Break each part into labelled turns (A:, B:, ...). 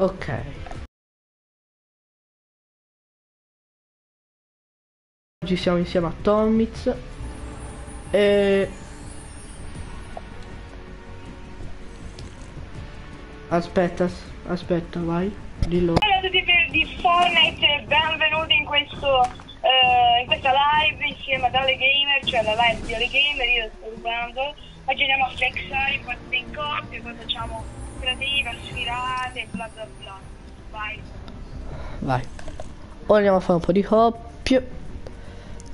A: Ok. Oggi siamo insieme a Tommits e... Aspetta, as- aspetta, vai, dillo.
B: Ciao di Fortnite benvenuti in questo eh, in questa live insieme ad Ale Gamer, cioè la live di Ale Gamer, io sto rubando. Oggi andiamo a flexare, in coppia, poi facciamo operativa, sfilate, bla bla bla. Vai.
A: Vai. Ora andiamo a fare un po' di coppie.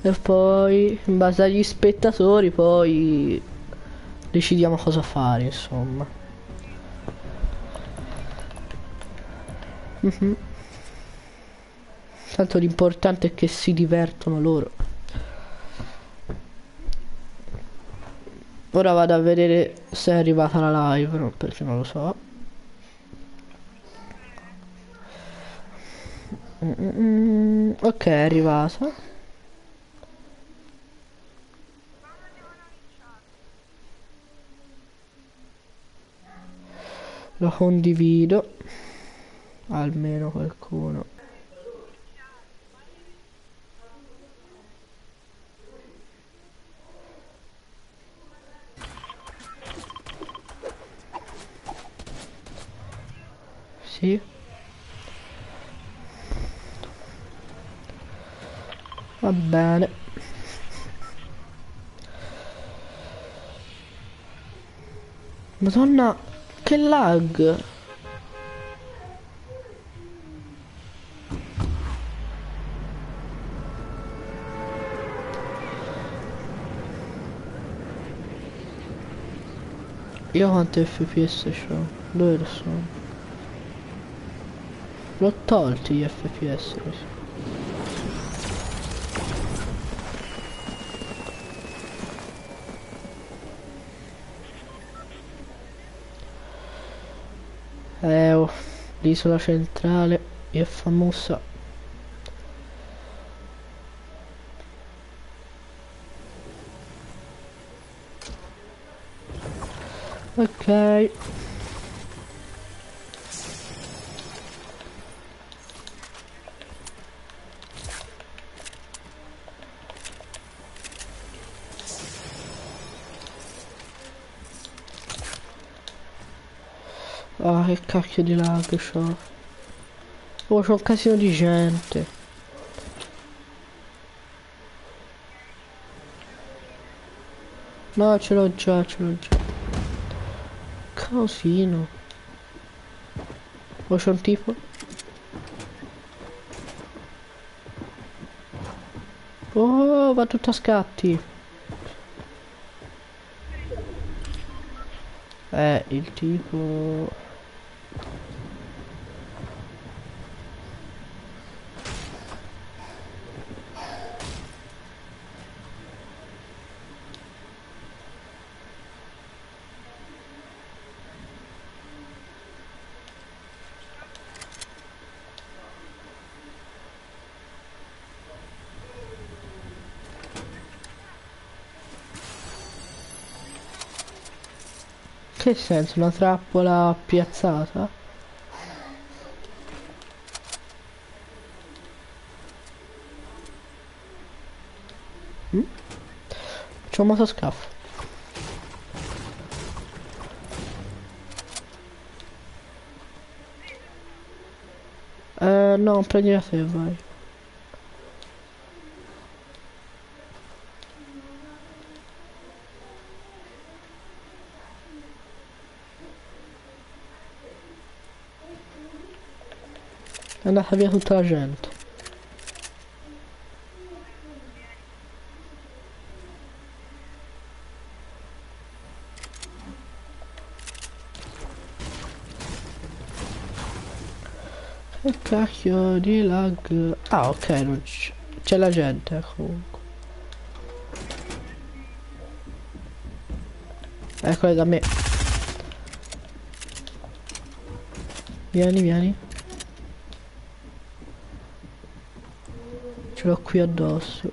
A: E poi, in base agli spettatori, poi decidiamo cosa fare, insomma. Mhm. Tanto l'importante è che si divertono loro. Ora vado a vedere se è arrivata la live, perché non lo so. Mm. Ok, è arrivata. Lo condivido. Almeno qualcuno. Sì. Va bene. Madonna, che lag. Io quanti fps c'ho? Dove sono? L'ho tolti gli fps così. Eh, oh, l'isola centrale è famosa. Ok. Ah, che cacchio di lag c'ho. Oh, c'ho un casino di gente. No, ce l'ho già, ce l'ho già. Casino. Oh, c'è un tipo. Oh, va tutto a scatti. Eh, il tipo... Che senso? Una trappola piazzata? Mm? C'è un motoscafo. Eh, no, prendi la te, vai. È andata via tutta la gente. Che cacchio di lag. Ah ok, non c'è. La gente comunque. Eccole da me. Vieni, vieni. ce l'ho qui addosso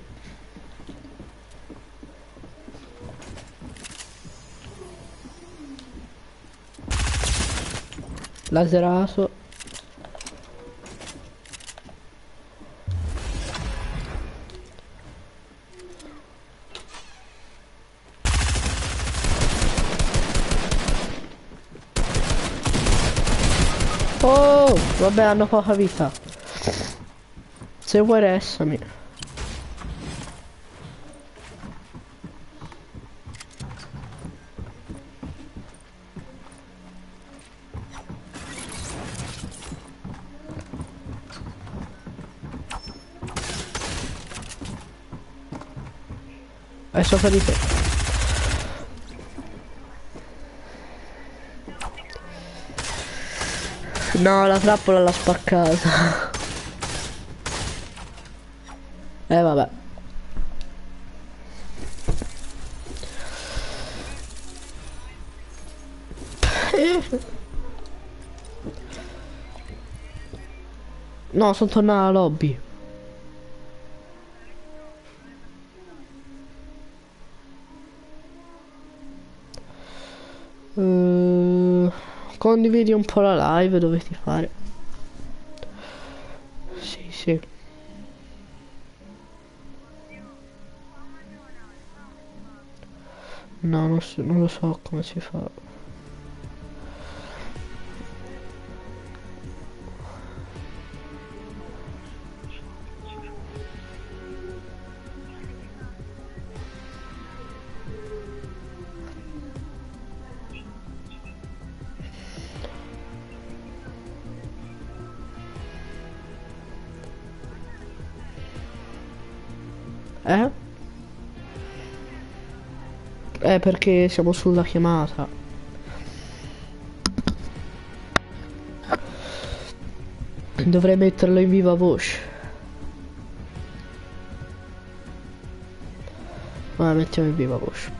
A: laserato Oh, vabbè, hanno poca vita. Se vuoi restami. È sopra di te. No, la trappola l'ha spaccata. Eh vabbè. No, sono tornato alla lobby. Eh, condividi un po' la live dovete fare. Sì, sì. No, non, so- non lo so come si fa. Perché siamo sulla chiamata. Dovrei metterlo in viva voce. Ma mettiamo in viva voce.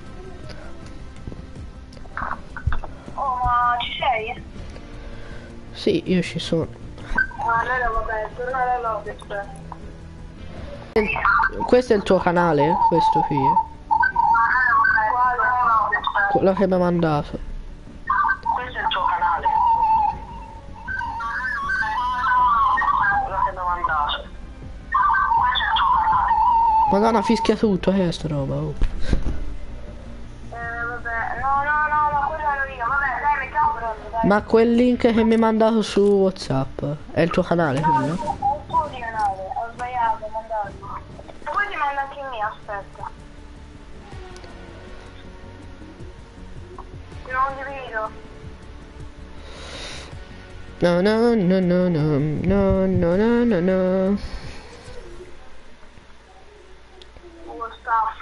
B: Oh, ma ci sei?
A: Sì, io ci sono.
B: Ah, allora vabbè, alla.
A: Questo è il tuo canale? Questo qui?
B: Quale?
A: l'avrebbe mandato.
B: Questo è il tuo canale. L'avrebbe mandato. Questo è il tuo canale.
A: Madonna, fischia tutto, che eh, sta roba. Oh.
B: Eh, ma
A: quel link che mi hai mandato su Whatsapp è il tuo canale quello? No no no no no no no no no no
B: Uno staff.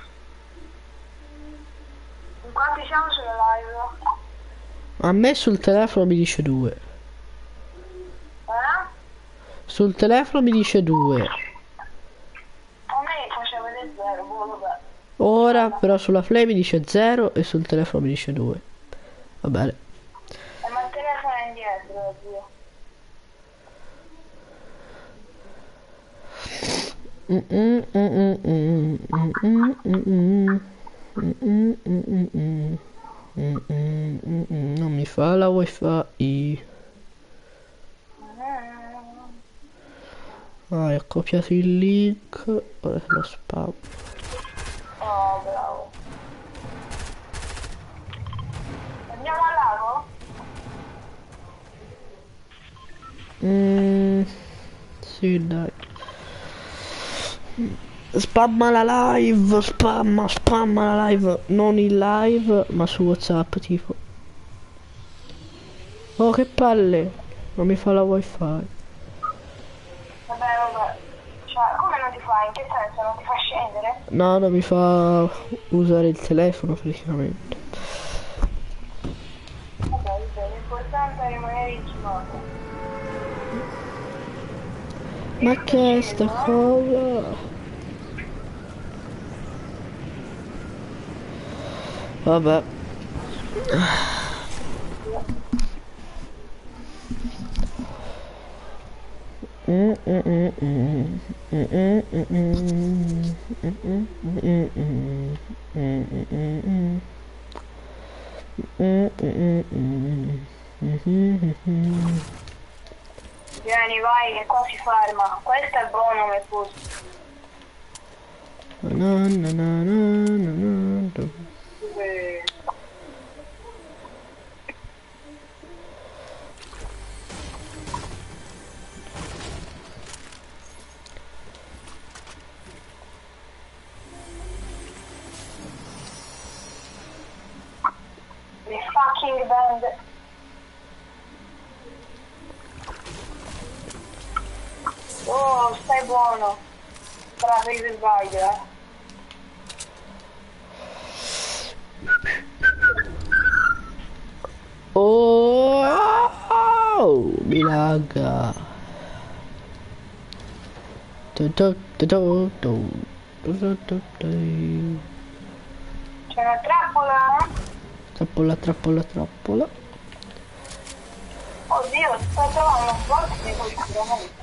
B: In quanti siamo sulla live?
A: A me sul telefono mi dice 2
B: Eh?
A: Sul telefono mi dice 2
B: A me faceva vedere zero, boh, vabbè.
A: Ora però sulla play mi dice 0 e sul telefono mi dice 2 Va bene Non mi fa la wifi Ah, hai copiato il link Ora lo spam
B: Oh, bravo. Andiamo al lago?
A: Mm, sì, dai. Spamma la live, spamma, spamma la live, non in live, ma su WhatsApp tipo. Oh, che palle! Non mi fa la wifi.
B: Vabbè, vabbè. Cioè, come non ti fa? In che senso? Non ti fa scendere?
A: No, non mi fa usare il telefono praticamente.
B: Vabbè, l'importante è rimanere in chiamata.
A: My cast the horror. Well, but. Mm-hmm.
B: Vieni, vai, che qua si ferma. Questo è buono che posto.
A: Na, na, na,
B: eh. The fucking band. Oh, stai buono. Bravo il sbaglio, eh.
A: Oh, oh, mi lagga.
B: C'è una trappola? Eh?
A: Trappola, trappola, trappola.
B: Oddio, sto trovando un box di
A: coltivamento.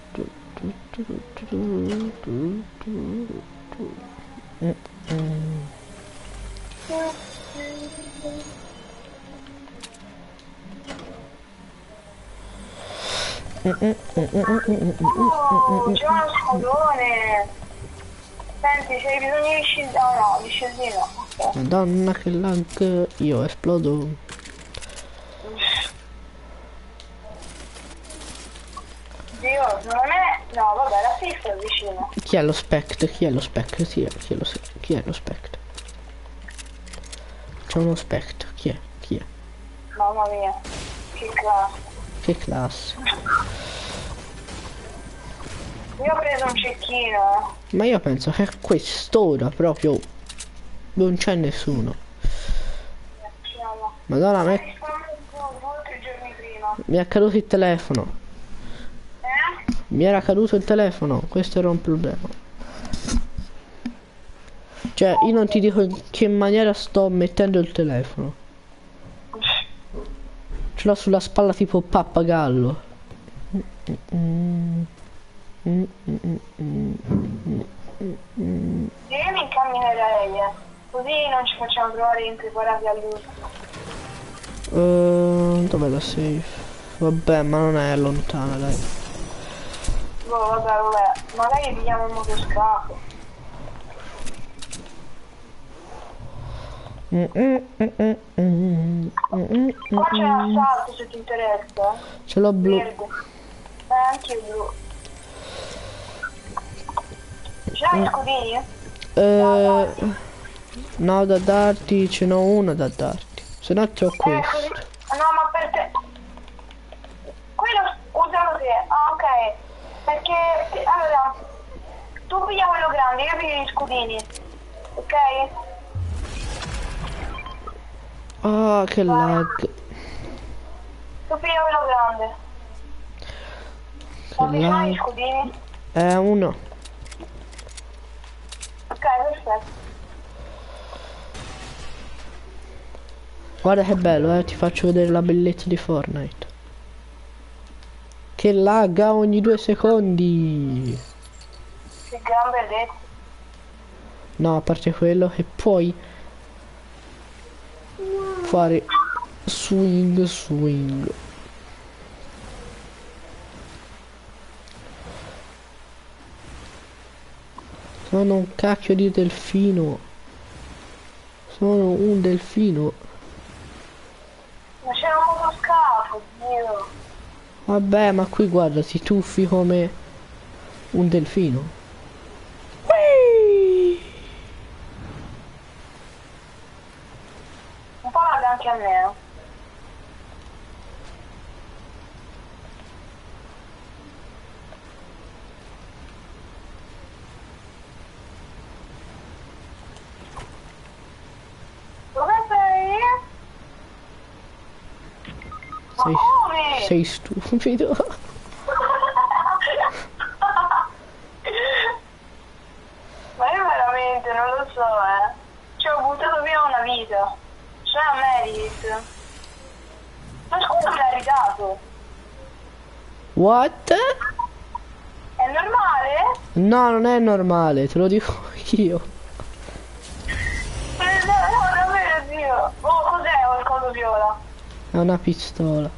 B: Oh, uno scudone. Senti, c'hai bisogno di scildino? Oh no, di scildino. Ok.
A: Madonna che lag, io esplodo.
B: Dio, non è... No, vabbè, la fissa è vicino.
A: Chi è lo spect? Chi è lo spect? Chi è, chi è lo, chi è lo spect? C'è uno spect, chi è? Chi è?
B: Mamma mia. Che classe.
A: Che classe.
B: Io ho preso un cecchino, eh.
A: Ma io penso che a quest'ora proprio non c'è nessuno. Madonna,
B: prima.
A: mi è caduto il telefono. Mi era caduto il telefono, questo era un problema. Cioè, io non ti dico in che maniera sto mettendo il telefono. Ce l'ho sulla spalla tipo pappagallo.
B: Io mi incamminerei, eh. Così non ci facciamo trovare impreparati all'ultimo.
A: Uh, dov'è la safe? Vabbè, ma non è lontana, dai.
B: Boh, vabbè, vabbè. Magari pigliamo il motoscafo. Qua c'è l'assalto se ti interessa.
A: Ce l'ho blu.
B: Verde. Eh, anche blu. Ce l'hai scudini?
A: Eh, no, da darti, ce n'ho uno da darti. Se no c'ho
B: Eh,
A: questo.
B: No, ma per te. Quello usalo te. Ah, ok. Perché, allora, tu piglia quello grande, io piglio gli scudini. Ok?
A: Ah, che lag.
B: Tu piglia quello grande. Quanti sono gli scudini?
A: È uno.
B: Ok, perfetto.
A: Guarda che bello, eh, ti faccio vedere la bellezza di Fortnite. Che lagga ogni due secondi.
B: Che gran bellezza.
A: No, a parte quello che puoi fare swing swing. Sono un cacchio di delfino. Sono un delfino.
B: Ma c'era un motoscafo, Dio.
A: Vabbè, ma qui guarda, si tuffi come un delfino. Whee!
B: Un po' larga anche a me. Dove sei?
A: Sei? Sei stupido.
B: Ma io veramente non lo so, eh. Ci ho buttato via una vita. Cioè a Merit. Ma scusa me l'hai ridato.
A: What?
B: È normale?
A: No, non è normale, te lo dico io.
B: Eh, no, no, davvero, zio. Oh, cos'è il coso viola?
A: È una pistola.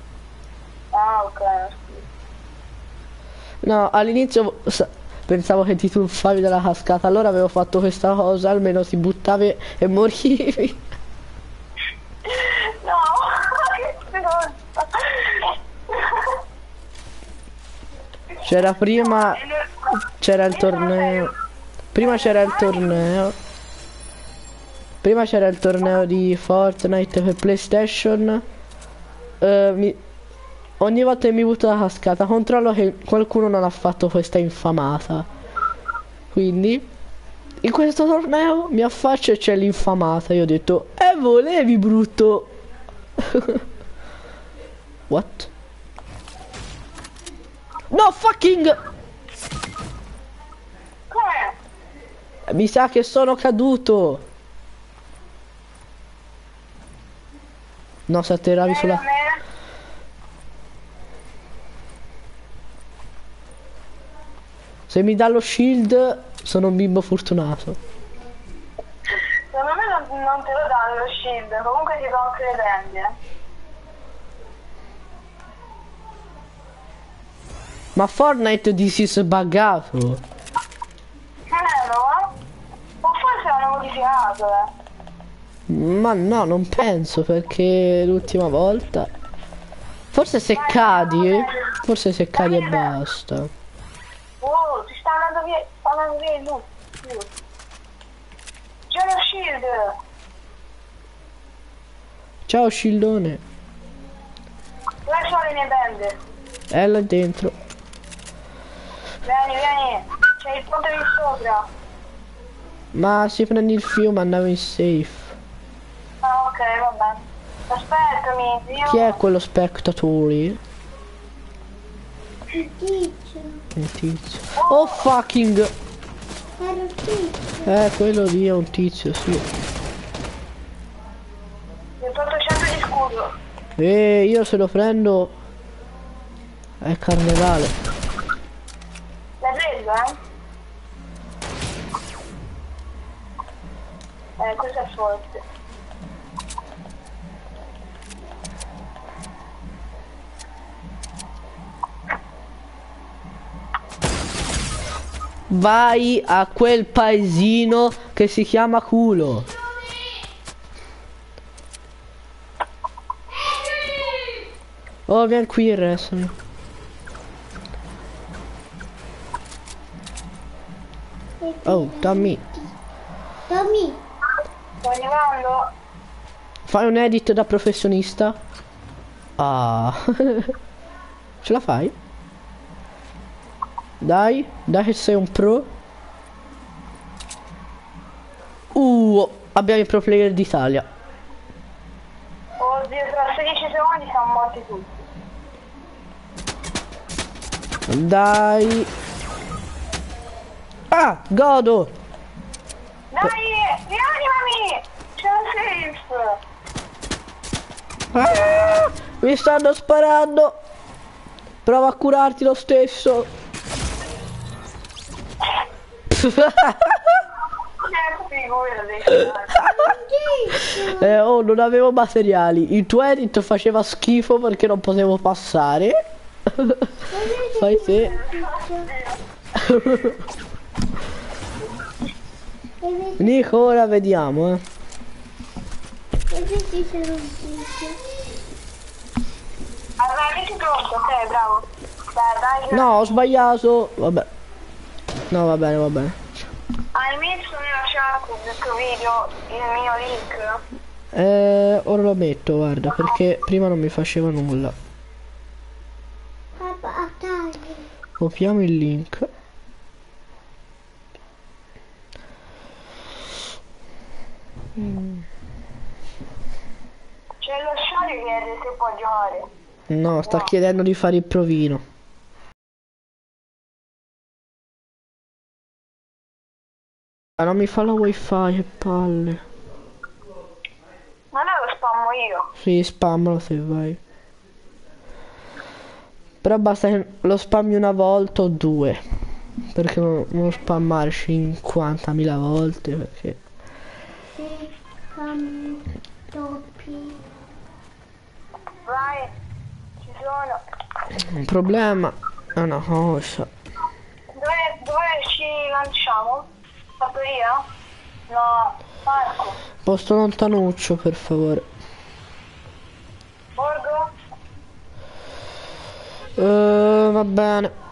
B: Ah, ok.
A: No, all'inizio sa- pensavo che ti truffavi dalla cascata, allora avevo fatto questa cosa, almeno si buttavi e morivi.
B: No, che.
A: C'era prima, c'era il torneo. Prima c'era il torneo. Prima c'era il torneo di Fortnite per PlayStation. Eh, mi- ogni volta che mi butto la cascata controllo che qualcuno non ha fatto questa infamata. Quindi in questo torneo mi affaccio e c'è l'infamata. Io ho detto, eh volevi brutto. What? No fucking! Mi sa che sono caduto. No, se atterravi sulla...
B: Bene, bene.
A: Se mi dà lo shield, sono un bimbo fortunato.
B: Secondo me non, non te lo danno lo shield, comunque ti do anche le prendi, eh.
A: Ma Fortnite di si è buggato.
B: Eh, no? O forse l'hanno modificato, eh.
A: Ma no, non penso perché l'ultima volta... Forse se cadi, forse se cadi e basta.
B: Loot. loot. C'è lo shield.
A: Ciao shieldone.
B: Dove sono le mie bende?
A: È là dentro.
B: Vieni, vieni. C'è il ponte di sopra.
A: Ma se prendi il fiume andavo in safe.
B: Ah, ok, vabbè. Aspettami, zio.
A: Chi è quello spectatore?
C: Il tizio.
A: Un tizio. Oh fucking! Eh, quello lì è un tizio, sì.
B: Mi ho tolto 100 di scudo.
A: E io se lo prendo è carnevale.
B: L'hai preso, eh? Eh, questo è forte.
A: Vai a quel paesino che si chiama culo. Oh, vieni qui il resto. Oh, dammi.
C: Tommy,
B: Sto arrivando.
A: Fai un edit da professionista. Ah. Ce la fai? Dai, dai che sei un pro. Uh, abbiamo il pro player d'Italia.
B: Oddio, tra 16 secondi siamo morti tutti.
A: Dai. Ah, godo.
B: Dai, rianimami! C'è un safe!
A: Ah, mi stanno sparando. Prova a curarti lo stesso.
B: Eh,
A: oh, non avevo materiali. Il tuo edit faceva schifo perché non potevo passare. Fai te.
C: e vedi,
A: Nico, ora vediamo, eh.
C: se.
B: Allora, pronto, ok, bravo. Dai, dai.
A: No, ho sbagliato. Vabbè. No, va bene, va bene.
B: Hai messo nella chat tuo video il mio link?
A: Eh, ora lo metto, guarda, perché prima non mi faceva nulla.
C: Papà, dai.
A: Copiamo il link.
B: C'è lo sciogli che può giocare.
A: No, sta chiedendo di fare il provino. Ah, non mi fa la wifi, che palle.
B: Ma no, lo spammo io.
A: Sì, spammalo se vai. Però basta che lo spammi una volta o due. Perché non, non spammare 50.000 volte perché...
C: Se cammi doppi.
B: Va sono.
A: Un problema è una cosa
B: dove ci lanciamo? Fattoria? No, parco.
A: Posto lontanuccio, per favore.
B: Borgo?
A: Eh, va bene.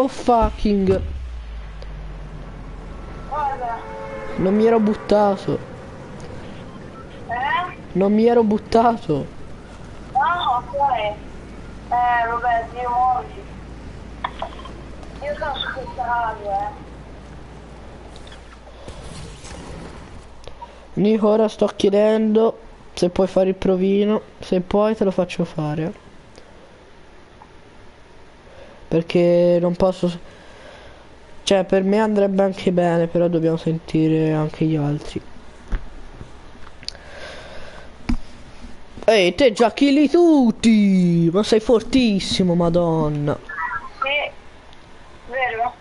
A: Oh fucking.
B: Guarda.
A: Non mi ero buttato.
B: Eh?
A: Non mi ero buttato.
B: Ah, ok. Eh, vabbè, Dio muoviti. Io sono su questa radio, eh.
A: Nico, ora sto chiedendo se puoi fare il provino. Se puoi te lo faccio fare. Perché non posso... Cioè, per me andrebbe anche bene, però dobbiamo sentire anche gli altri. Ehi, te già killi tutti! Ma sei fortissimo, madonna.
B: Sì. Vero?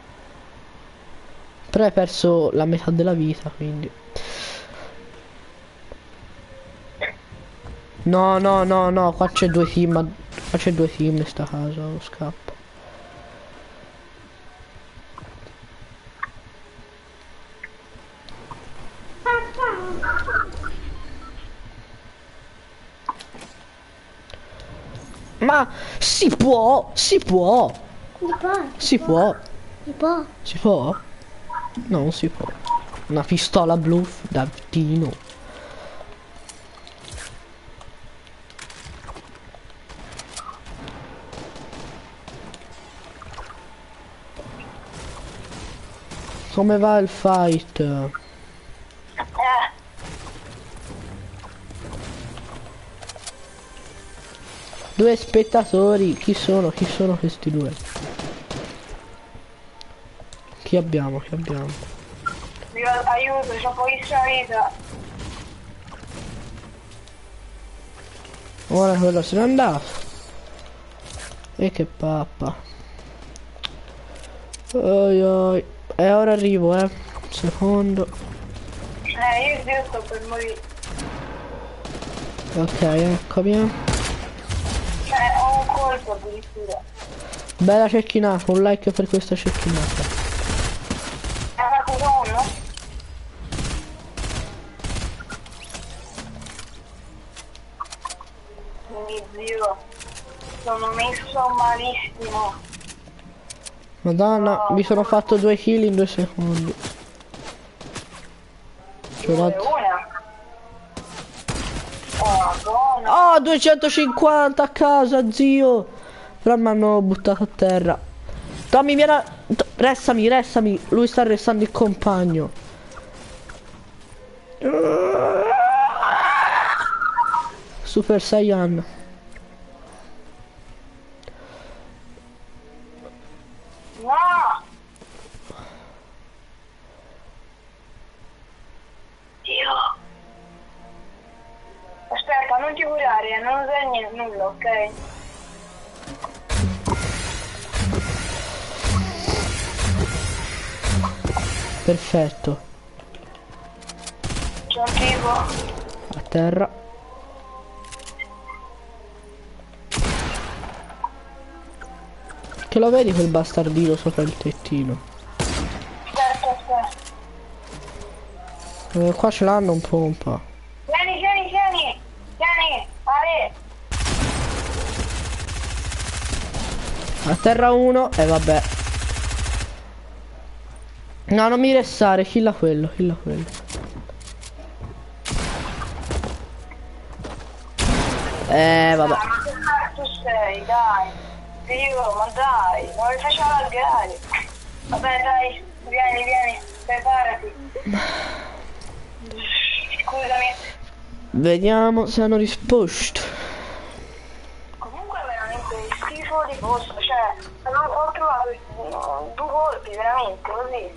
A: Però hai perso la metà della vita, quindi. No, no, no, no, qua c'è due team. Qua c'è due team in sta casa, lo scappo. Ma si può, si può,
C: Si può.
A: si può,
C: Si può.
A: si può? No, non si può. Una pistola blu da Tino. Come va il fight? Due spettatori, chi sono? Chi sono questi due? Chi abbiamo? Chi abbiamo?
B: Aiuto, c'ho pochissima vita.
A: Ora quello se n'è andato. E che pappa. Oi oi. E ora arrivo, eh. Secondo.
B: Eh, io, io sto per morire.
A: Ok, eccomi.
B: Colpo addirittura.
A: Bella cecchinata, un like per questa cecchinata.
B: Sono messo malissimo.
A: Madonna, mi sono fatto due kill in due secondi. Dato-
B: una. Oh.
A: Oh, 250 a casa, zio. Però mi hanno buttato a terra. Tommy, vieni a... Restami, restami. Lui sta restando il compagno. Super Saiyan.
B: No! Dio! Aspetta, non ti curare, non usare niente, nulla, ok?
A: Perfetto.
B: C'è un tipo.
A: A terra. Che lo vedi quel bastardino sopra il tettino?
B: Aspetta, aspetta.
A: Eh, qua ce l'hanno un pompa.
B: Vieni, vieni, vieni! Vieni! Ale!
A: A terra uno e vabbè. No, non mi restare, killa quello, killa quello. Eh, vabbè.
B: Ma che cazzo sei, dai! Dio, ma dai, non mi facciamo allargare! Vabbè, dai, vieni, vieni, preparati! Scusami.
A: Vediamo se hanno risposto.
B: tutti veramente così.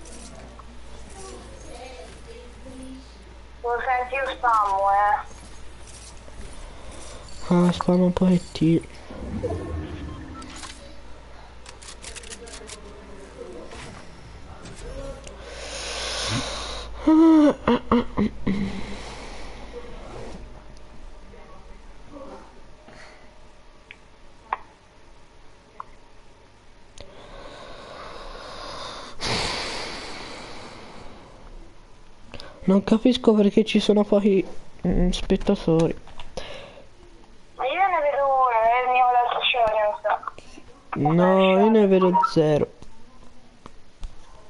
B: Lo senti io spammo, eh.
A: Ah, spammo un pochettino. Non capisco perché ci sono pochi mm, spettatori.
B: Ma io ne vedo uno, è il mio l'altro so.
A: No, io ne vedo zero.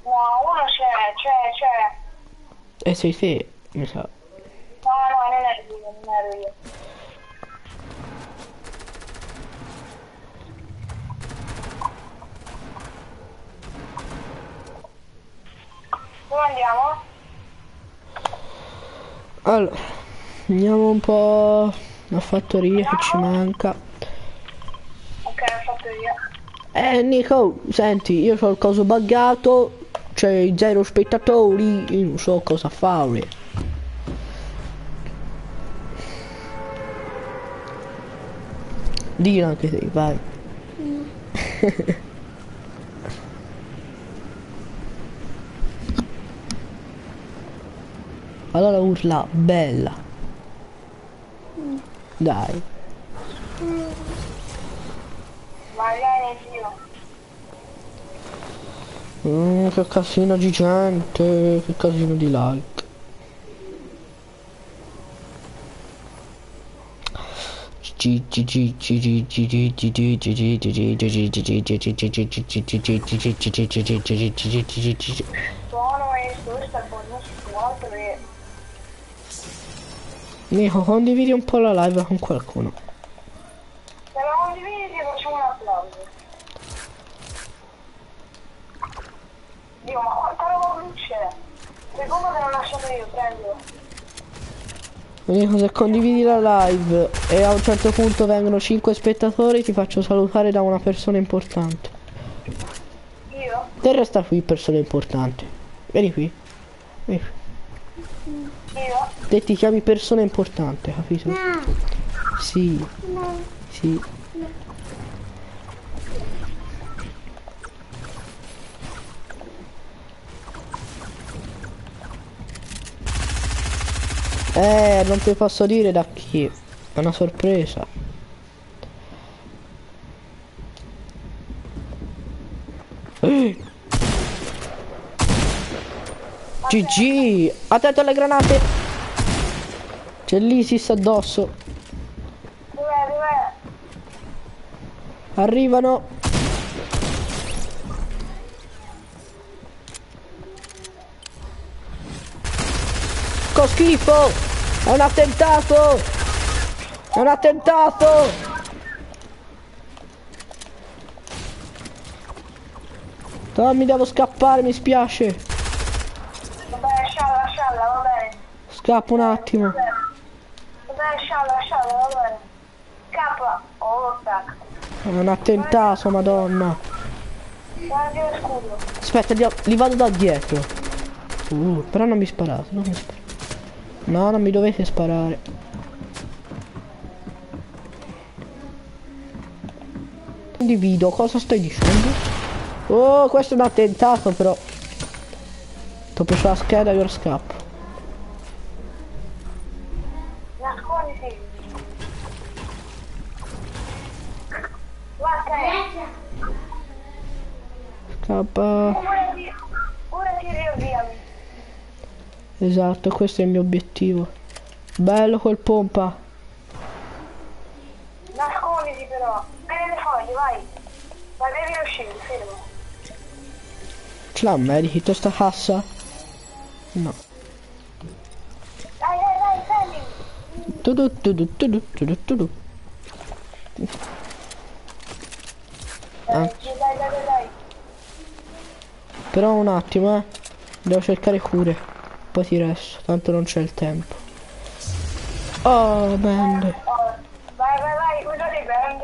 B: No, uno c'è, c'è, c'è.
A: E sei te, mi sa.
B: No, no, non ero io, non ero io. Dove andiamo?
A: Allora, andiamo un po' a fattoria che ci manca.
B: Ok, l'ho fatto io.
A: Eh Nico, senti, io ho il coso buggato, c'è zero spettatori, io non so cosa fare. Dillo anche te, vai. allora urla, bella. Dai.
B: Vieni, zio.
A: Mm, che casino di gente, che casino di like.
B: Suono e questo è buonissimo, altro.
A: Nico, condividi un po' la live con qualcuno.
B: Se lo condividi ti facciamo un applauso. Dio, ma quanta roba blu c'è? Secondo te l'ho lasciato io, prendilo.
A: Nico, se condividi la live e a un certo punto vengono 5 spettatori, ti faccio salutare da una persona importante.
B: Io?
A: Te resta qui, persona importante. Vieni qui. Vieni qui. Te ti chiami persona importante, capito?
C: No,
A: Sì,
C: no.
A: sì. Eh, non ti posso dire da chi. È una sorpresa. Eh. GG! Attento alle granate! C'è l'Isis addosso. Arrivano. Con schifo! È un attentato! È un attentato! Tommy, devo scappare, mi spiace.
B: Vabbè, lasciala, lasciala, va bene.
A: Scappo un attimo.
B: Vabbè, lasciala, lasciala, va bene. Scappa. Oh, tac.
A: Un attentato, madonna. Aspetta, li, li vado da dietro. Uh, però non mi sparate, non mi sparate. No, non mi dovete sparare. Condivido, cosa stai dicendo? Oh, questo è un attentato però. Preso la scheda e ora scappo. Esatto, questo è il mio obiettivo. Bello quel pompa.
B: Nasconditi però. Bene le foglie, vai. Ma devi uscire, fermo.
A: Ce l'ha medici, to sta cassa? No.
B: Dai, dai, dai, prendi.
A: Tu tu tu Ah.
B: Dai, dai, dai,
A: Però un attimo, eh. Devo cercare cure. Poi ti resto, tanto non c'è il tempo. Oh, band.
B: Oh, vai, vai, vai, usa le band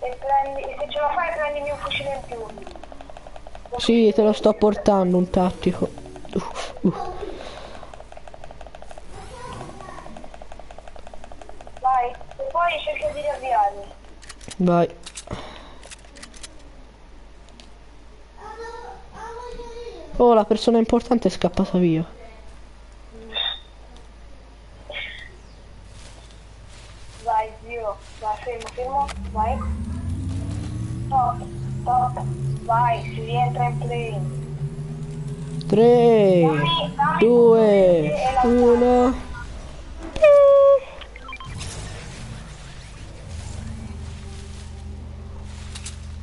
B: se ce la fai prendimi un fucile in più.
A: Sì, te lo sto portando un tattico. Uh, uh.
B: Vai, e poi cerca di riavviarmi.
A: Vai. Oh, la persona importante è scappata via. 3,
B: Dammi, dammi
A: 2,
B: e la
A: 1.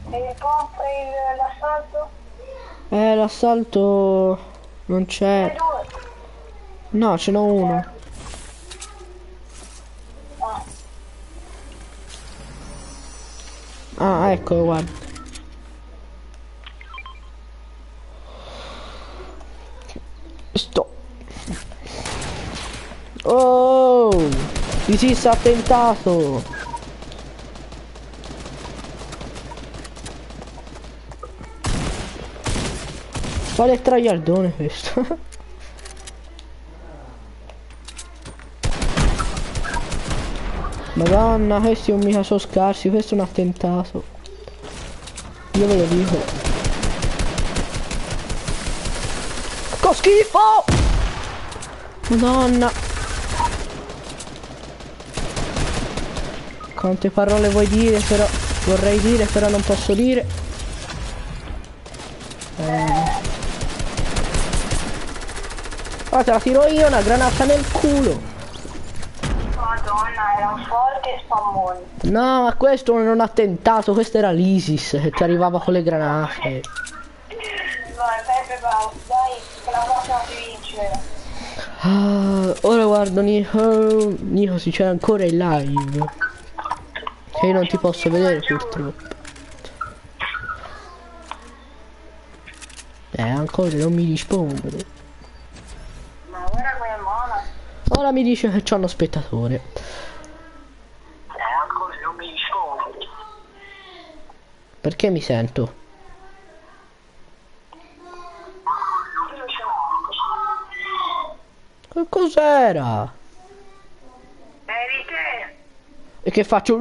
B: E l'assalto?
A: Eh, l'assalto non c'è. No, ce n'ho uno.
B: Ah,
A: ecco, guarda. Sto. Oh! Isis ha tentato! Quale tragliardone questo? Madonna, questi non mica sono scarsi, questo è un attentato. Io ve lo dico. Schifo! Madonna. Quante parole vuoi dire però? Vorrei dire però non posso dire. Eh. Ah, te la tiro io, una granata nel culo.
B: Madonna, erano forti e spammoni.
A: No, ma questo non è un attentato, questo era l'ISIS che ti arrivava con le granate.
B: Vai, Peppe, va, dai, che la prossima si vince.
A: Ah, ora guardo Nico, Nico si c'è ancora in live. Che io non ti posso vedere purtroppo. Eh, ancora non mi risponde.
B: Ma guarda come mona.
A: Ora mi dice che c'è uno spettatore.
B: Eh, ancora non mi rispondi.
A: Perché mi sento? Che cos'era?
B: Eri te?
A: E che faccio?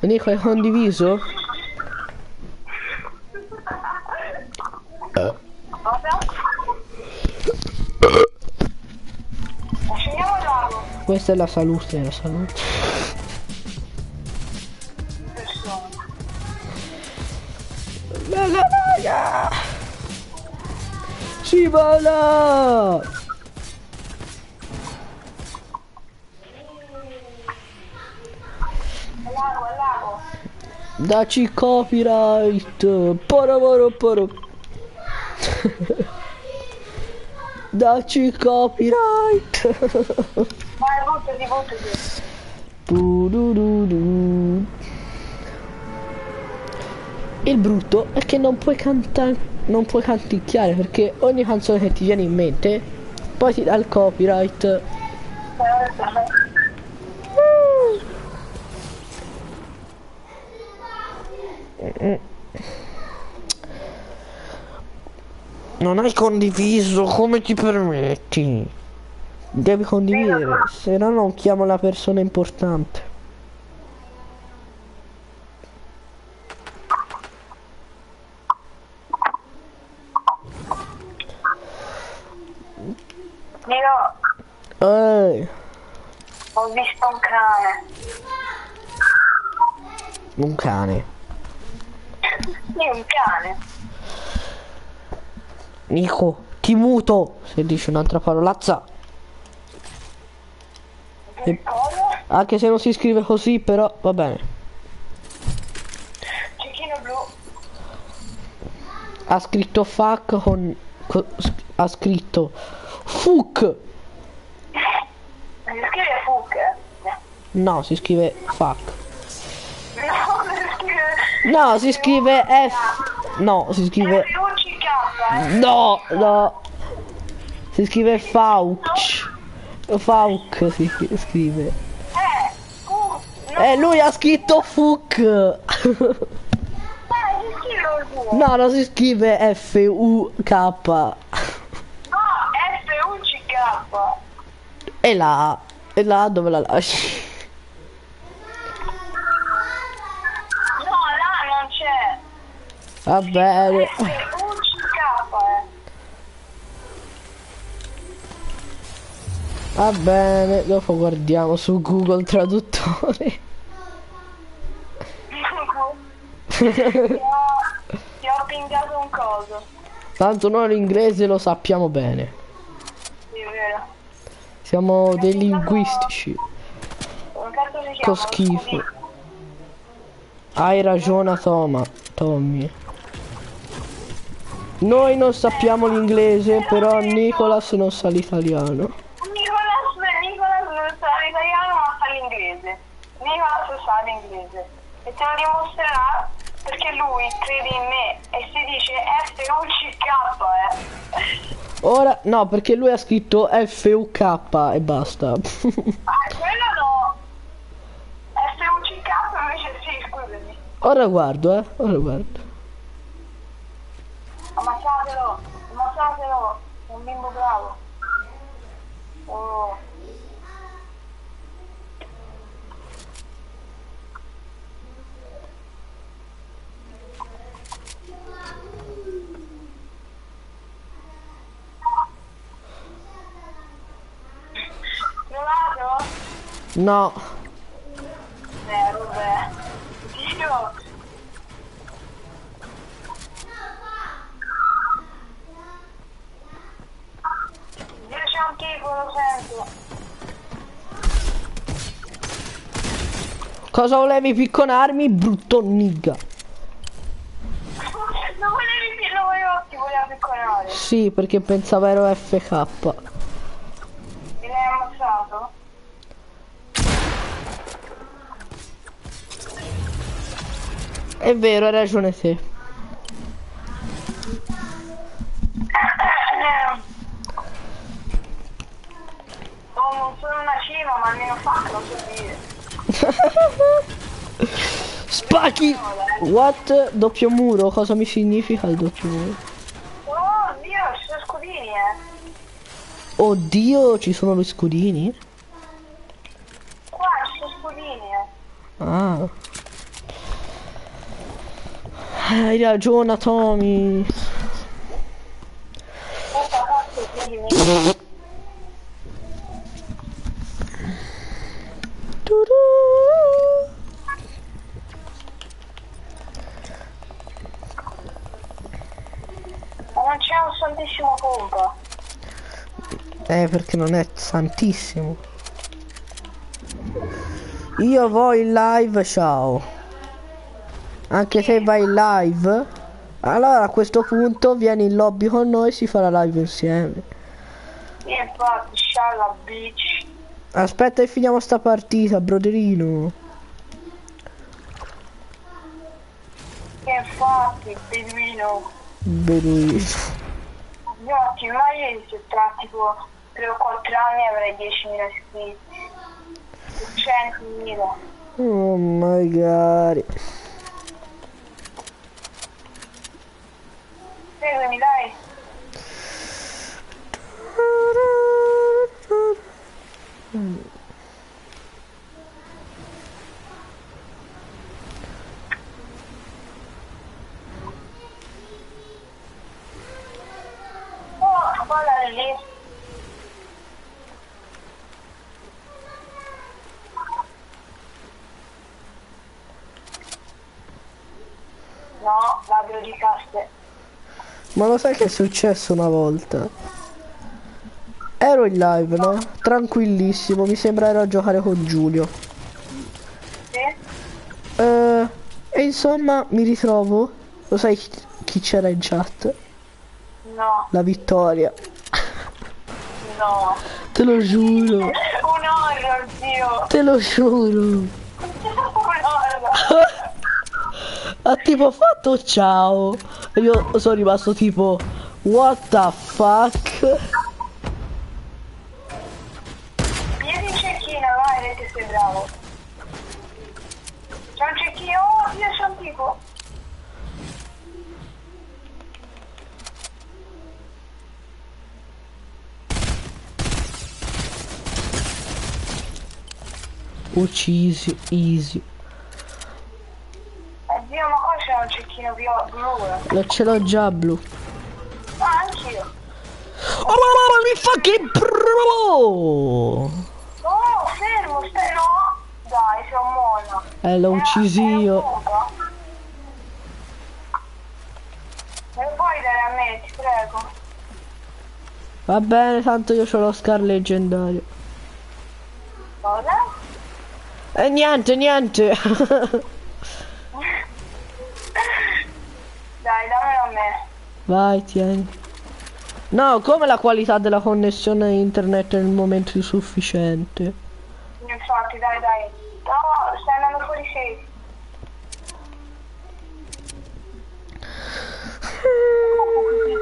A: Nico hai condiviso?
B: L'ago.
A: Questa è la salute, la salute. La la raga!
B: Lago.
A: Daci copyright! Poro poro poro! Daci copyright!
B: Vai, buttati, buttati.
A: Il brutto è che non puoi cantare, non puoi canticchiare perché ogni canzone che ti viene in mente poi ti dà il copyright. Non hai condiviso, come ti permetti? Devi condividere, se no non chiamo la persona importante.
B: Nino,
A: Ehi,
B: ho visto un cane.
A: un cane.
B: Sì, un cane.
A: Nico, ti muto se dici un'altra parolazza. E-
B: Cosa?
A: anche se non si scrive così, però va bene.
B: Cecchino blu.
A: Ha scritto fuck con... co- ha scritto fuck.
B: Si scrive Fuc.
A: No, si scrive fuck.
B: No, si scrive...
A: No, si scrive F. No, si scrive...
B: F-U-C-K.
A: No, no. Si scrive Fauch. Fauk si scrive.
B: Eh, Fu... No,
A: E lui ha scritto Fuck.
B: eh.
A: No, non si scrive F-U-K.
B: No, F-U-C-K.
A: E là, e là dove la lasci?
B: No, là non c'è.
A: Va bene.
B: Eh.
A: Va bene, dopo guardiamo su Google Traduttore.
B: Ti ho, ti ho pingato un coso.
A: Tanto noi l'inglese lo sappiamo bene. Siamo dei linguistici. Che schifo. Hai ragione Toma, Tommy. Noi non sappiamo l'inglese, però Nicolas non sa l'italiano.
B: Nicolas, Nicolas non sa l'italiano ma sa l'inglese. Nicolas sa l'inglese. E te lo dimostrerà perché lui crede in me e si dice F-U-C-K, eh.
A: Ora, no, perché lui ha scritto F-U-K e basta.
B: Ah, quello no. F-U-C-K invece sì, scusami.
A: Ora guardo, eh, ora guardo.
B: Ammazzatelo, ammazzatelo, un bimbo bravo. Oh.
A: No,
B: Eh, vabbè. Dio. Dio c'è un tipo, lo sento.
A: cosa volevi picconarmi, brutto nigga?
B: Non volevi dirlo con gli occhi, voleva piccolare.
A: Sì, perché pensavo ero FK. È vero, hai ragione te.
B: Oh, non sono una cima, ma almeno fa, lo so dire.
A: Spacchi! What? Doppio muro? Cosa mi significa il doppio muro?
B: Oh, Dio, ci sono scudini, eh.
A: Oddio, ci sono gli scudini?
B: Qua ci sono scudini, eh.
A: Ah. Hai ragione, Tommy.
B: Non c'è un santissimo pompa.
A: Eh, perché non è santissimo. Io voglio in live, ciao. Anche se vai live, allora a questo punto vieni in lobby con noi e si fa la live insieme.
B: Infatti, scialla, bitch.
A: Aspetta che finiamo sta partita, broderino.
B: Infatti, beduino.
A: Beduino.
B: Gli occhi, ma io se tra tipo 3 o 4 anni avrei 10.000 iscritti. 100.000.
A: Oh my god.
B: Seguimi, dai. Oh, guarda lì. No, ladro di casse.
A: Ma lo sai che è successo una volta? Ero in live, no? Tranquillissimo, mi sembra ero a giocare con Giulio. Eh, e insomma mi ritrovo. Lo sai chi, chi c'era in chat?
B: No,
A: La vittoria.
B: no.
A: Te lo giuro.
B: Un horror, zio.
A: Te lo giuro.
B: Un horror.
A: Ha tipo fatto ciao. Io sono rimasto tipo What the fuck?
B: Vieni in cecchina, vai, vedi sei bravo. C'è un cecchino, oh, io sono tipo.
A: Uccisi, easy.
B: Viola blu. eh.
A: Lo ce l'ho già blu.
B: Ah, anch'io.
A: Oh mamma mi fucking pro!
B: Oh, fermo, stai, no. Dai, sei un mono.
A: Eh, l'ho uccisi io.
B: Me lo puoi dare a me, ti prego.
A: Va bene, tanto io ho lo scar leggendario.
B: Cosa?
A: E niente, niente.
B: Dai, dammelo a me.
A: Vai, tieni. No, come la qualità della connessione internet nel momento insufficiente?
B: Infatti, dai, dai. No, stai andando fuori safe.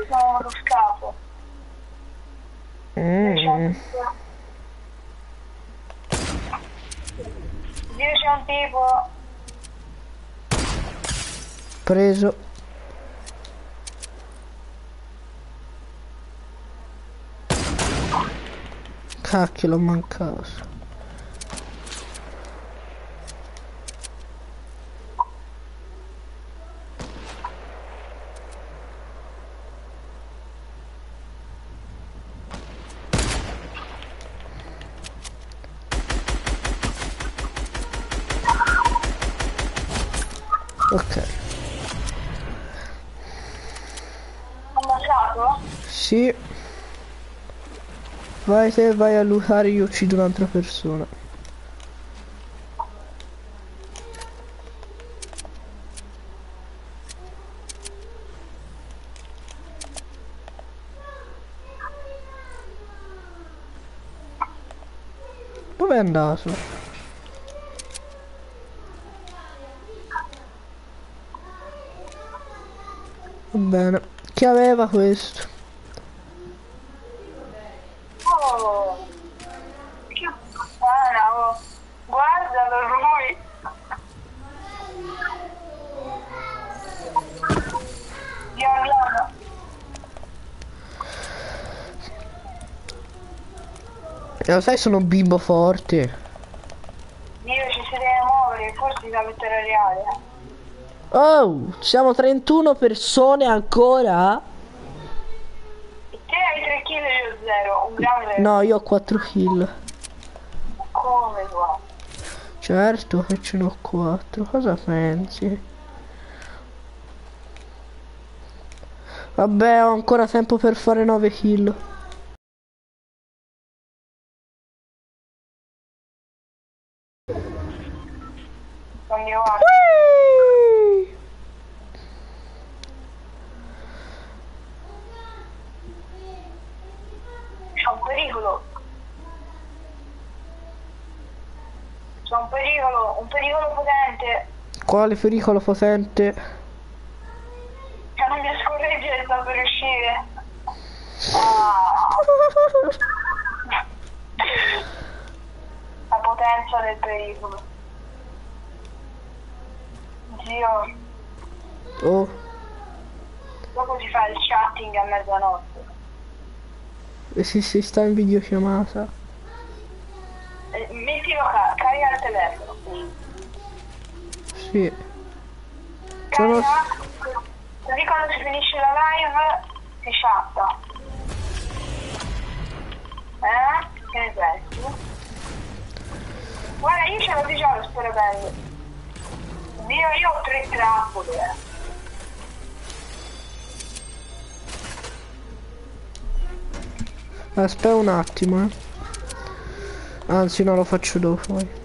B: Sono lo scafo.
A: Mm.
B: Dio c'è un tipo.
A: Preso. Cacchio, l'ho mancato. Ok,
B: Ammazzato?
A: sì. Vai se vai a lootare io uccido un'altra persona. Dove è andato? Bene. Chi aveva questo?
B: Oh! Che buona, oh! Guardalo lui! Diavolo!
A: Eh, Lo sai sono un bimbo forte.
B: Dio ci si deve muovere, forse da vittoria reale.
A: Oh, siamo 31 persone ancora?
B: E te hai 3 kg e io 0, un grande...
A: No, io ho 4 kill.
B: Come qua?
A: Certo che ce ne ho 4. Cosa pensi? Vabbè, ho ancora tempo per fare 9 kill.
B: Non mi va. C'è un pericolo. C'è un pericolo, un pericolo potente.
A: Quale pericolo potente?
B: Mi scorregge sta per uscire. Ah, la potenza del pericolo. Zio,
A: Oh,
B: dopo si fa il chatting a mezzanotte.
A: e si, si sta in videochiamata.
B: Eh, mettilo ca- carica il telefono.
A: Sì. Sono...
B: Così quando si finisce la live si chatta. Eh? Che ne pensi? Guarda, io ce l'ho già lo sperabello. Dio, io ho tre trappole. eh.
A: Aspetta un attimo, eh. Anzi, no, lo faccio dopo. vai.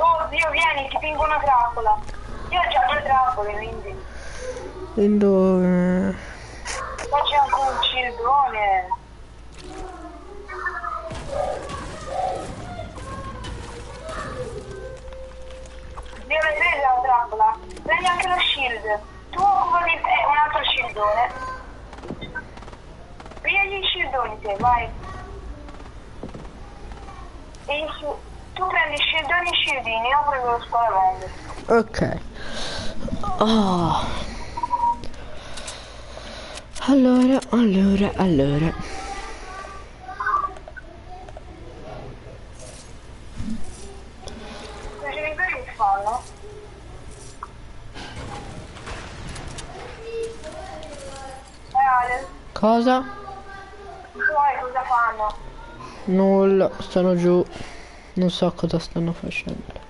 B: Oh Dio, vieni, ti pingo una trappola. Io ho già due trappole, quindi.
A: E dove? Nulla, stanno giù. Non so cosa stanno facendo.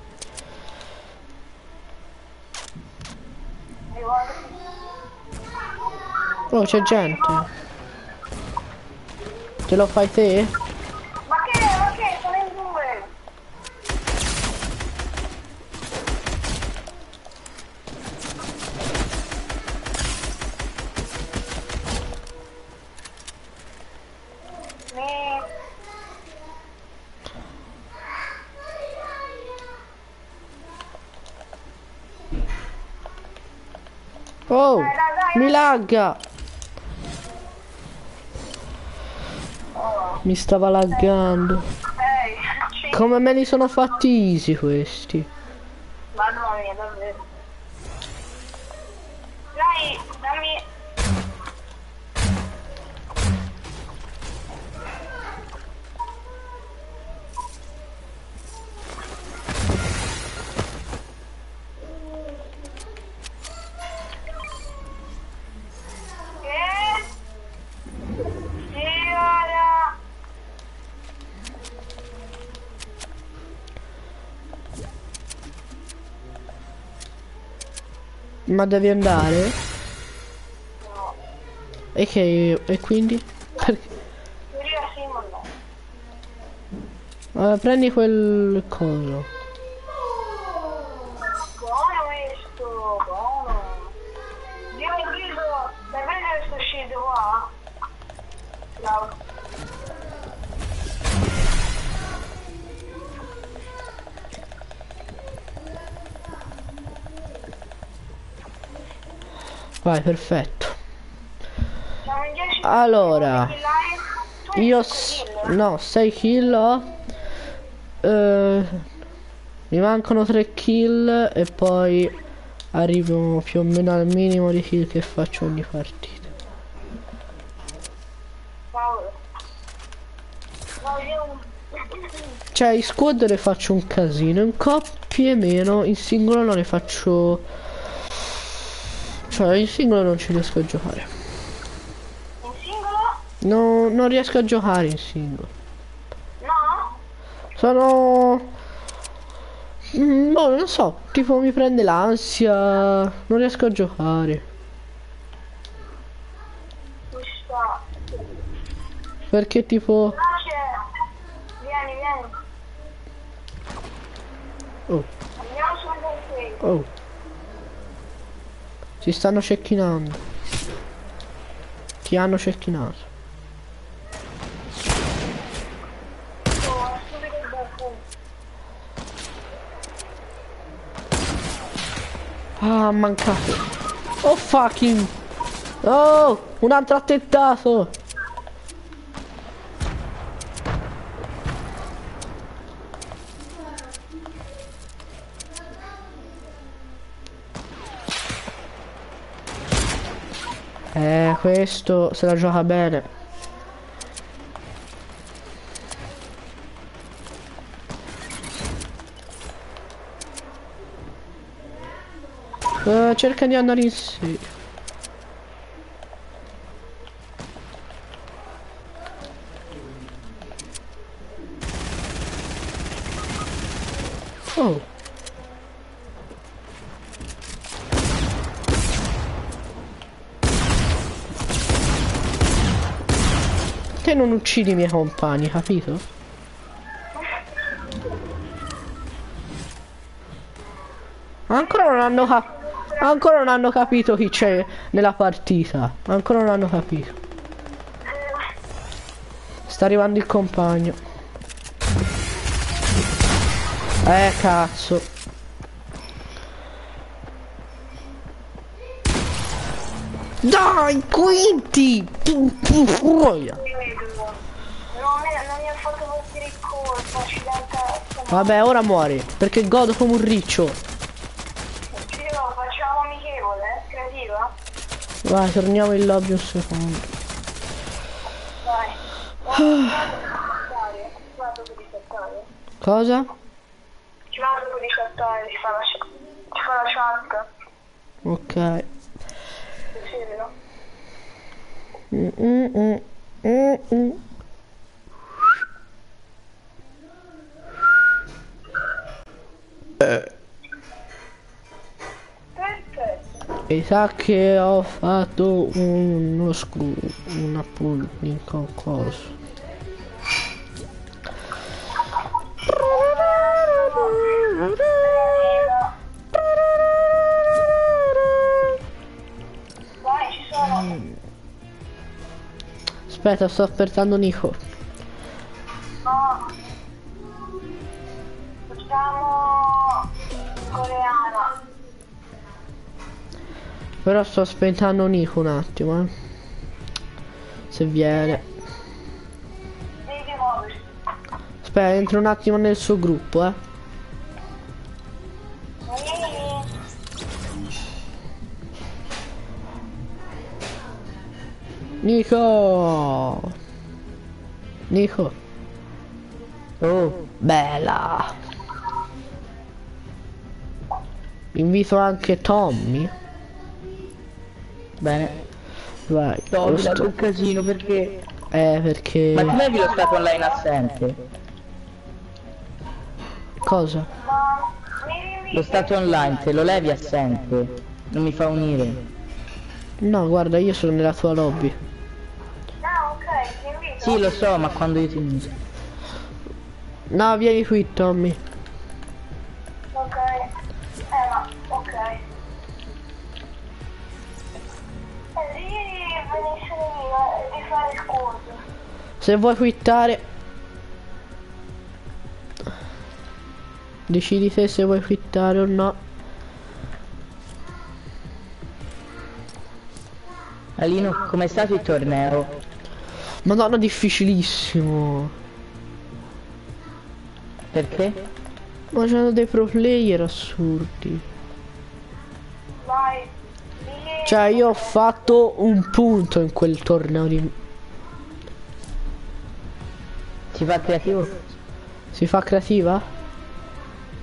A: Oh, c'è gente. Ce lo fai te?
B: Ma che, ma che, sono in due! Mi...
A: Oh, mi lagga. Mi stava laggando. Come me li sono fatti easy questi?
B: Madonna mia, davvero.
A: Ma devi andare?
B: No.
A: E che... e quindi? Perché? Eh, prendi quel coso. Vai, perfetto.
B: Siamo in 10.
A: Allora, io... no, 6 kill ho. Eh, mi mancano 3 kill e poi arrivo più o meno al minimo di kill che faccio ogni partita. Cioè, in squad ne faccio un casino, in coppie meno, in singolo non ne faccio... Cioè, in singolo non ci riesco a giocare.
B: In singolo?
A: No, non riesco a giocare in singolo.
B: No?
A: Sono... Mm, boh, non so, tipo mi prende l'ansia, non riesco a giocare. Perché tipo...
B: Vieni, vieni.
A: Oh, oh. Si stanno cecchinando. Ti hanno cecchinato. Ah, mancato. Oh fucking. Oh, un altro attentato. Eh, questo se la gioca bene. Eh, cerca di andare in sì. Oh. Te non uccidi i miei compagni, capito? Ancora non hanno cap- Ancora non hanno capito chi c'è nella partita. Ancora non hanno capito. Sta arrivando il compagno. Eh cazzo. Dai, quinti! Fuoia.
B: Vedo. Non, è, non mi ha fatto partire il colpo, accidentata.
A: Vabbè, ora muori, perché godo come un riccio.
B: Ci devo, facciamo amichevole, eh? creativa.
A: Vai, torniamo in lobby un secondo.
B: Vai. Guarda per risaltare.
A: Cosa?
B: Ci mando per risaltare, ci fa la, ci fa la chat.
A: Ok.
B: Desidero.
A: Mm, mm, mm, mm, mm.
B: Perfetto.
A: Mi sa che ho fatto uno scu... una pudding con coso.
B: Vai, ci sono.
A: Aspetta, sto aspettando Nico.
B: No. Facciamo coreano.
A: Però sto aspettando Nico un attimo, eh. Se viene.
B: Devi muoversi.
A: Aspetta, entro un attimo nel suo gruppo, eh. Nico! Nico! Oh, bella! Invito anche Tommy.
D: Bene.
A: Vai.
D: No, mi dà
A: sto-
D: un casino perché...
A: Eh, perché...
D: Ma com'è che lo stato online assente?
A: Cosa?
D: Lo stato online, se lo levi assente. Non mi fa unire.
A: No, guarda, io sono nella tua lobby.
D: Sì, lo so, ma quando io ti invito.
A: No, vieni qui, Tommy.
B: Ok. Eh, ma, ok. Eh, digli venisse di, di fare scusi.
A: Se vuoi quittare... Decidi te se vuoi quittare o no.
D: Alino, com'è stato il torneo?
A: Madonna, difficilissimo.
D: Perché?
A: Ma c'erano dei pro player assurdi. Cioè, io ho fatto un punto in quel torneo di...
D: Si fa creativo?
A: Si fa creativa?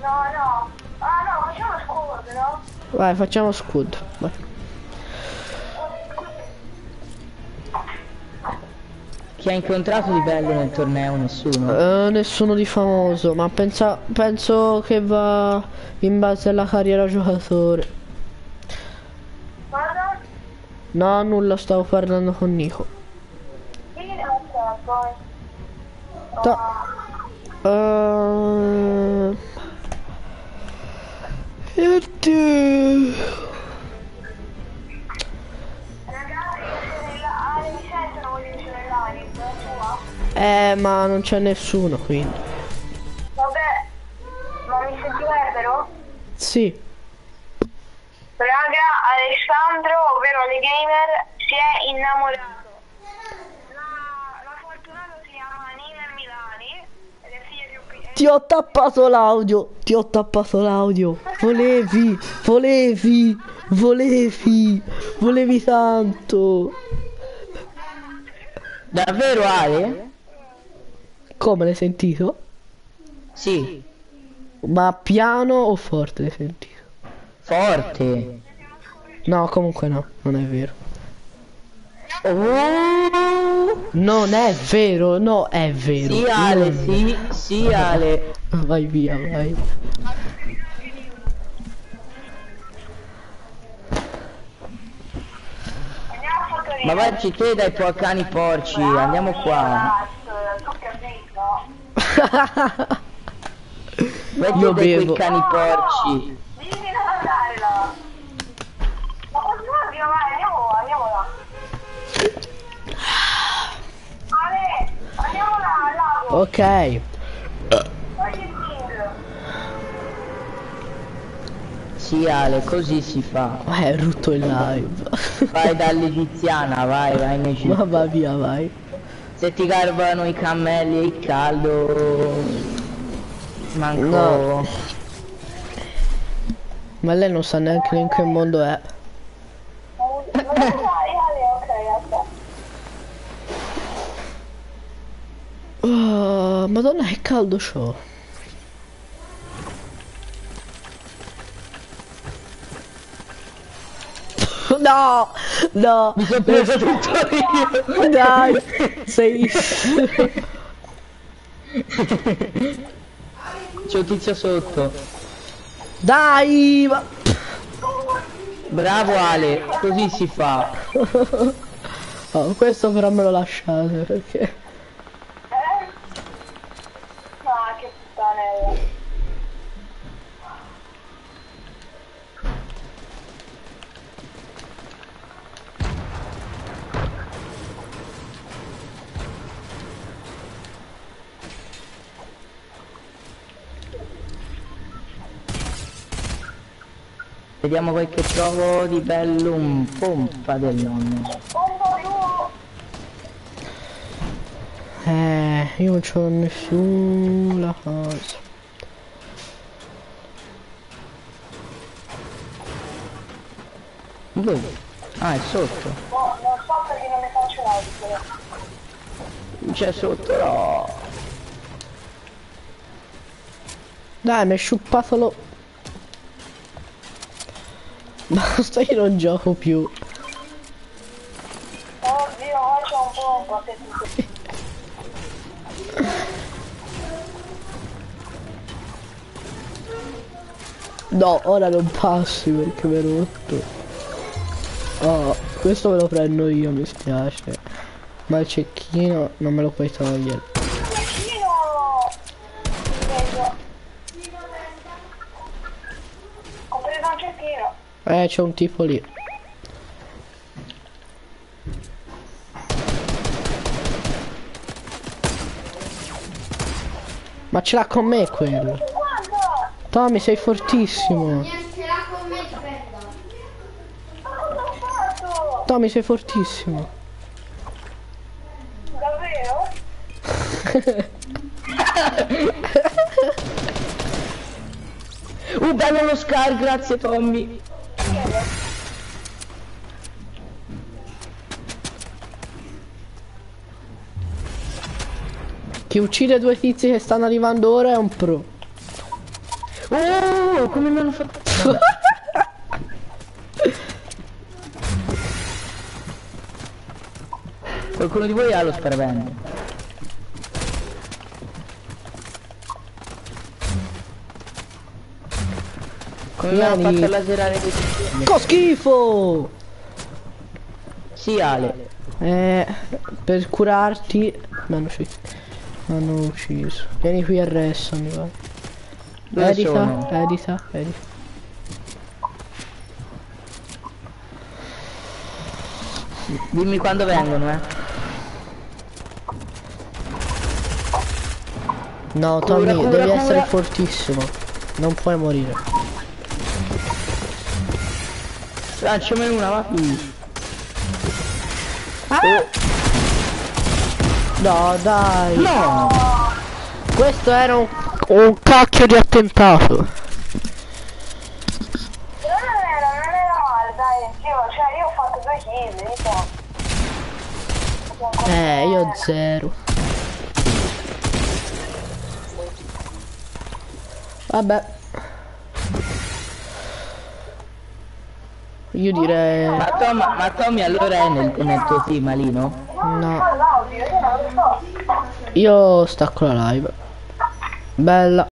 B: No, no. Ah, no, facciamo scusi, no?
A: Vai, facciamo squad. Vai.
D: Chi ha incontrato di bello nel torneo? Nessuno.
A: Eh, nessuno di famoso, ma pensa, penso che va in base alla carriera giocatore. No, nulla, stavo parlando con Nico. Ta- Eh, Oddio. Eh, ma non c'è nessuno quindi.
B: Vabbè, ma mi sentirebbero?
A: Sì.
B: Raga, Alessandro, ovvero Ale Gamer, si è innamorato. La, la fortunata si chiama Nina Milani ed è figlia di un
A: Ti ho tappato l'audio, ti ho tappato l'audio. Volevi, volevi, volevi, volevi tanto.
D: Davvero Ale?
A: Come l'hai sentito?
D: Sì.
A: Ma piano o forte l'hai sentito?
D: Forte.
A: No, comunque no, non è vero.
D: Oh!
A: Non è vero, no, è vero.
D: Sì Ale, sì, sì Ale.
A: Vai via, vai.
D: Ma vacci te dai tuoi cani porci, andiamo qua. Vai
A: Io bevo.
D: quei cani porci.
B: Non andare là. Ma quando andiamo, vai, andiamo, andiamo là. Ale, andiamo là, al lago.
A: ok.
B: Voglio il King.
D: Sì Ale, così si fa.
A: Eh, è rotto il live.
D: Vai dall'egiziana, vai, vai in Egitto.
A: Ma va via, vai.
D: Se ti garbano i cammelli e il caldo... Manco...
A: No. Ma lei non sa neanche in che mondo è. Ah, Madonna che caldo show! No, no,
D: Mi sono preso tutto io.
A: dai, sei...
D: C'è un tizio sotto.
A: Dai, ma...
D: Bravo Ale, così si fa.
A: Oh, questo però me lo lasciate perché...
D: Vediamo quel che trovo di bello un pompa del nonno.
A: Eh, io non c'ho nessuna cosa.
D: Dove? Ah, è sotto.
B: No, non so perché non ne faccio l'altro.
D: C'è sotto, no.
A: Dai, mi hai sciuppato lo... Basta, io non gioco più.
B: Oddio, ma c'è un bomba che.
A: No, ora non passi perché mi hai rotto. Oh, questo me lo prendo io, mi spiace. Ma il cecchino non me lo puoi togliere. Eh, c'è un tipo lì. Ma ce l'ha con me quello. Tommy, sei fortissimo. Tommy, sei fortissimo.
B: Davvero?
D: Uh, bello lo scar, grazie Tommy.
A: Chi uccide due tizi che stanno arrivando ora è un pro.
D: Oh, come mi hanno fatto... Qualcuno di voi ha lo spervento? Come mi hanno fatto laserare questi
A: Co schifo!
D: Sì Ale.
A: Eh, per curarti mi hanno, ucciso. Hanno ucciso. Vieni qui e restami, va.
D: Dove
A: Edita,
D: sono?
A: edita, edita.
D: Dimmi quando vengono, eh.
A: No, Tommy,
D: cura,
A: devi
D: cura.
A: essere fortissimo. Non puoi morire.
D: Lanciamene una, va.
A: No, dai.
D: No!
A: Questo era un, un cacchio di attentato.
B: Non era, non era male, dai, zio, cioè io ho fatto due kill, io
A: Eh, io zero. Vabbè. Io direi...
D: Ma, Tom, ma Tommy allora è nel, nel tuo team, Alino?
A: No, io stacco la live. Bella.